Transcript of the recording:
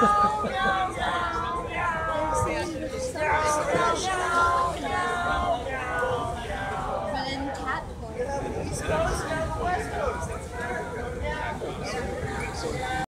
no, no, no,